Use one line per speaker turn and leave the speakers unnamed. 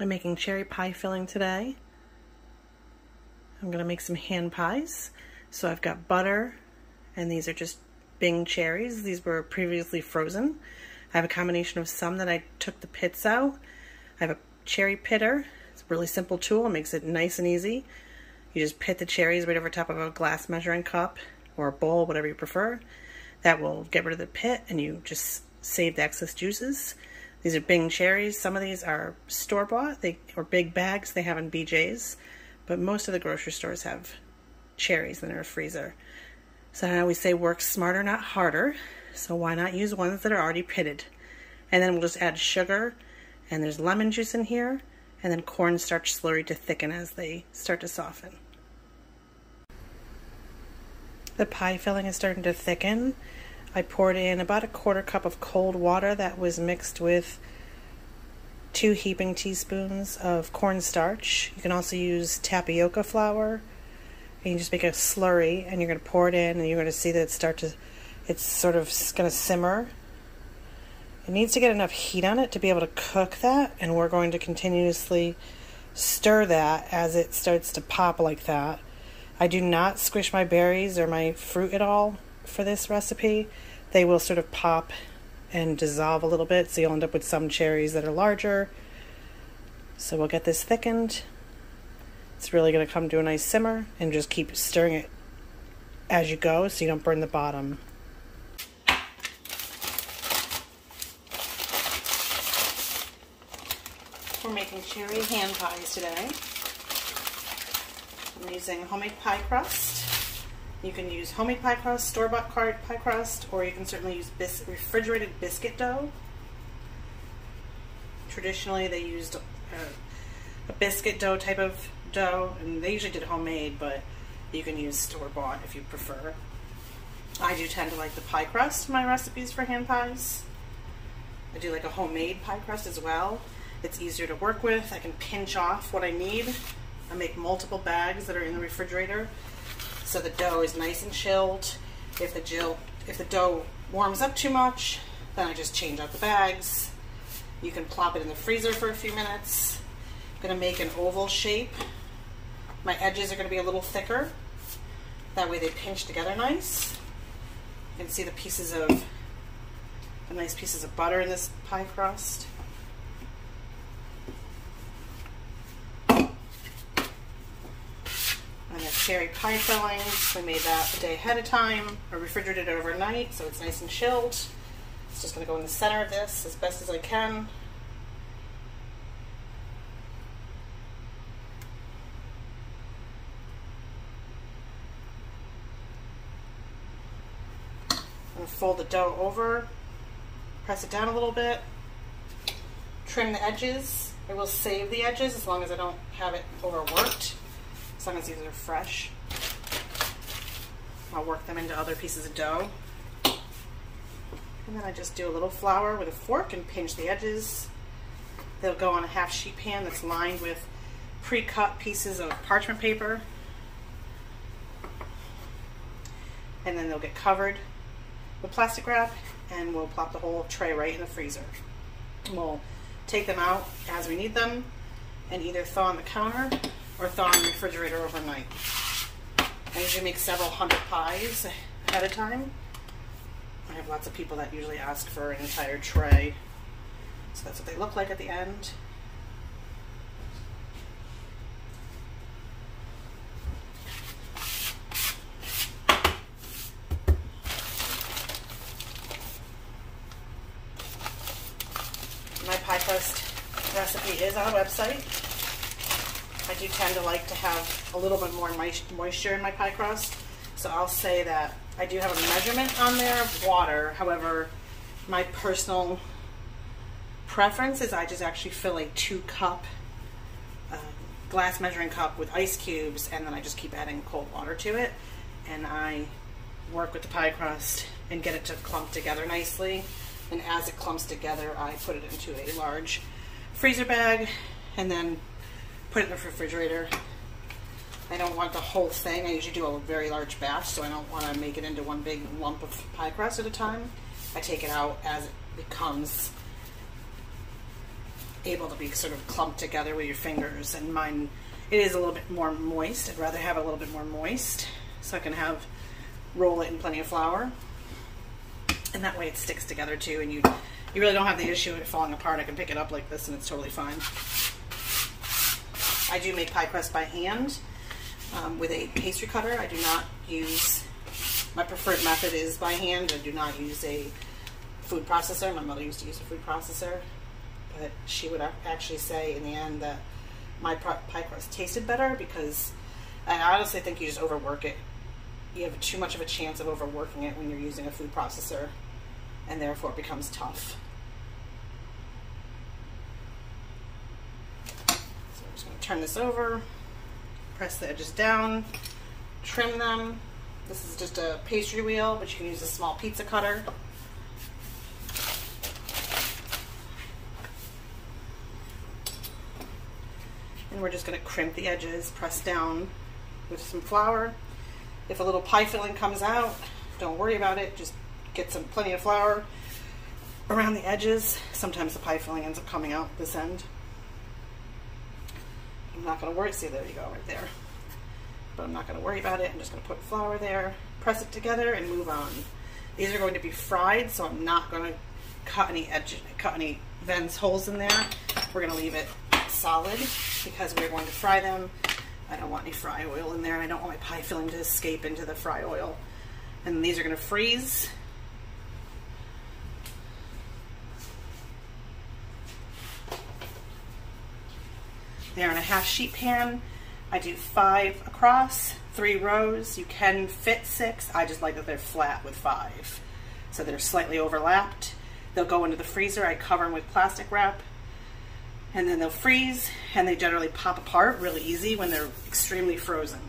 I'm making cherry pie filling today. I'm going to make some hand pies. So I've got butter, and these are just Bing cherries. These were previously frozen. I have a combination of some that I took the pits out. I have a cherry pitter. It's a really simple tool. It makes it nice and easy. You just pit the cherries right over top of a glass measuring cup or a bowl, whatever you prefer. That will get rid of the pit and you just save the excess juices. These are Bing cherries. Some of these are store-bought they or big bags they have in BJ's, but most of the grocery stores have cherries in their freezer. So I always say work smarter, not harder. So why not use ones that are already pitted? And then we'll just add sugar, and there's lemon juice in here, and then cornstarch slurry to thicken as they start to soften. The pie filling is starting to thicken. I poured in about a quarter cup of cold water that was mixed with two heaping teaspoons of cornstarch. You can also use tapioca flour. And you just make a slurry and you're going to pour it in and you're going to see that it start to, it's sort of going to simmer. It needs to get enough heat on it to be able to cook that and we're going to continuously stir that as it starts to pop like that. I do not squish my berries or my fruit at all for this recipe. They will sort of pop and dissolve a little bit, so you'll end up with some cherries that are larger. So we'll get this thickened. It's really going to come to a nice simmer and just keep stirring it as you go so you don't burn the bottom. We're making cherry hand pies today. I'm using homemade pie crust. You can use homemade pie crust, store-bought pie crust, or you can certainly use bis refrigerated biscuit dough. Traditionally, they used a, a biscuit dough type of dough, and they usually did homemade, but you can use store-bought if you prefer. I do tend to like the pie crust in my recipes for hand pies. I do like a homemade pie crust as well. It's easier to work with. I can pinch off what I need. I make multiple bags that are in the refrigerator so the dough is nice and chilled. If the, Jill, if the dough warms up too much, then I just change out the bags. You can plop it in the freezer for a few minutes. I'm gonna make an oval shape. My edges are gonna be a little thicker. That way they pinch together nice. You can see the pieces of, the nice pieces of butter in this pie crust. And the cherry pie fillings, we made that a day ahead of time, or refrigerated it overnight, so it's nice and chilled. It's just gonna go in the center of this as best as I can. I'm gonna fold the dough over, press it down a little bit, trim the edges. I will save the edges as long as I don't have it overworked as long as these are fresh. I'll work them into other pieces of dough. And then I just do a little flour with a fork and pinch the edges. They'll go on a half sheet pan that's lined with pre-cut pieces of parchment paper. And then they'll get covered with plastic wrap and we'll plop the whole tray right in the freezer. We'll take them out as we need them and either thaw on the counter or thaw in the refrigerator overnight. I usually make several hundred pies ahead of time. I have lots of people that usually ask for an entire tray. So that's what they look like at the end. My pie crust recipe is on a website. I do tend to like to have a little bit more moisture in my pie crust. So I'll say that I do have a measurement on there of water. However, my personal preference is I just actually fill a two cup uh, glass measuring cup with ice cubes and then I just keep adding cold water to it. And I work with the pie crust and get it to clump together nicely. And as it clumps together, I put it into a large freezer bag and then put it in the refrigerator. I don't want the whole thing. I usually do a very large batch, so I don't want to make it into one big lump of pie crust at a time. I take it out as it becomes able to be sort of clumped together with your fingers. And mine, it is a little bit more moist. I'd rather have a little bit more moist so I can have roll it in plenty of flour. And that way it sticks together too and you you really don't have the issue of it falling apart. I can pick it up like this and it's totally fine. I do make pie crust by hand um, with a pastry cutter. I do not use, my preferred method is by hand. I do not use a food processor. My mother used to use a food processor, but she would actually say in the end that my pie crust tasted better because I honestly think you just overwork it. You have too much of a chance of overworking it when you're using a food processor and therefore it becomes tough. So I'm just going to turn this over, press the edges down, trim them. This is just a pastry wheel, but you can use a small pizza cutter. And we're just going to crimp the edges, press down with some flour. If a little pie filling comes out, don't worry about it. Just get some plenty of flour around the edges. Sometimes the pie filling ends up coming out this end. I'm not going to worry. See, there you go, right there. But I'm not going to worry about it. I'm just going to put flour there, press it together, and move on. These are going to be fried, so I'm not going to cut any edge, cut any vents holes in there. We're going to leave it solid because we're going to fry them. I don't want any fry oil in there. I don't want my pie filling to escape into the fry oil. And these are going to freeze They're in a half sheet pan. I do five across, three rows. You can fit six. I just like that they're flat with five. So they're slightly overlapped. They'll go into the freezer. I cover them with plastic wrap. And then they'll freeze and they generally pop apart really easy when they're extremely frozen.